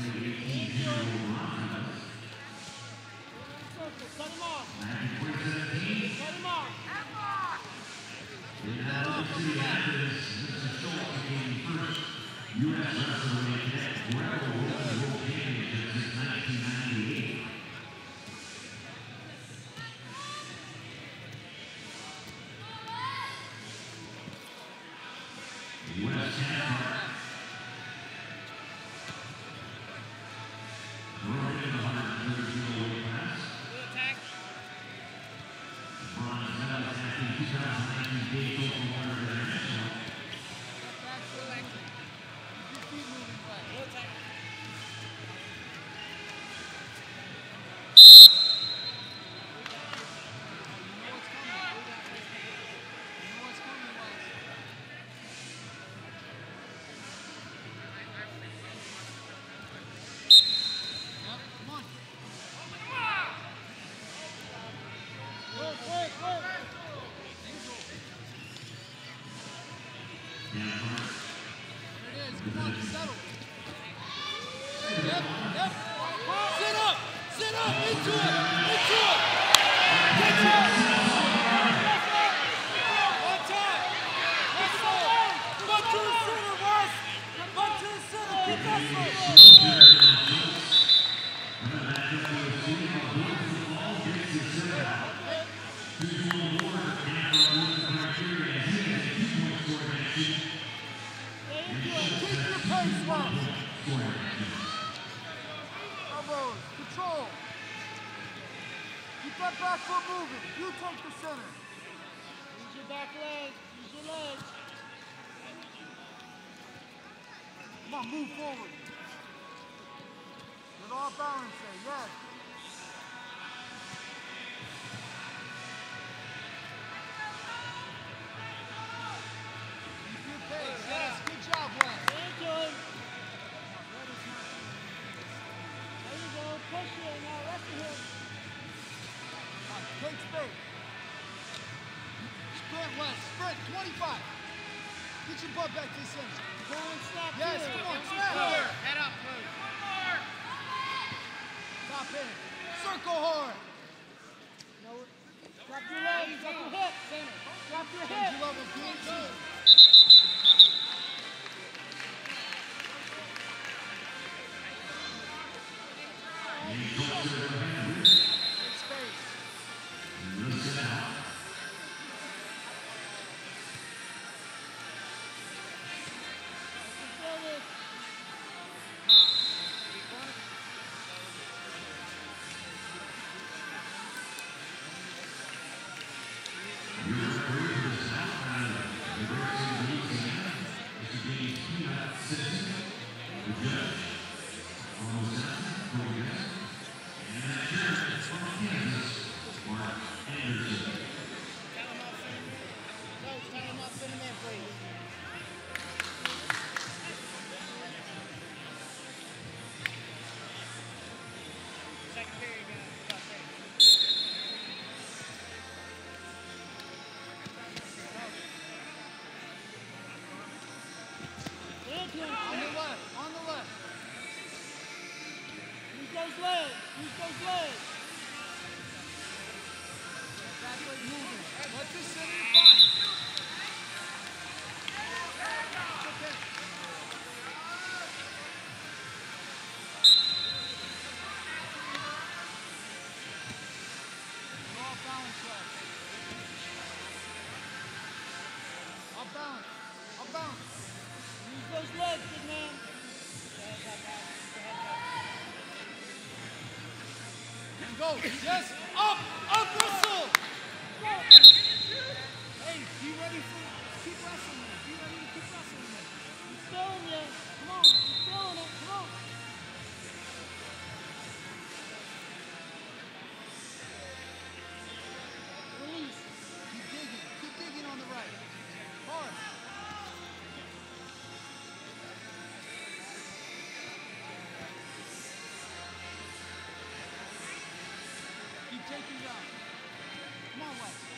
left. Yes. Thank you. Settle. Yep, yep. Sit up. Sit up. Into it. Into it. Into it. One time. Let's go. Butt to the center, Wes. Butt to the center. Keep hustling. Keep your pace, Wes. Elbows. Control. Back foot moving. You take the center. Use your back leg. Use your legs. Come on, move forward. Get off balance there. Yes. Wes. Sprint. 25. Get your butt back to the center. Go and snap Yes, here. come on, One snap. more. Head up, move. Top in. Circle hard. No, drop your legs. Drop your hips. Drop legs. Use those legs. Back leg go. Yes. Up. Up whistle. Hey, be ready for keep wrestling. Be ready to keep wrestling. He's throwing you. Come on. He's throwing it. Come on. Keep taking down. Come on, Wes.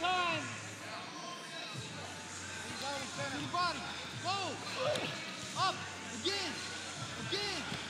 time. The body. Go. Up. Again. Again.